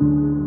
you.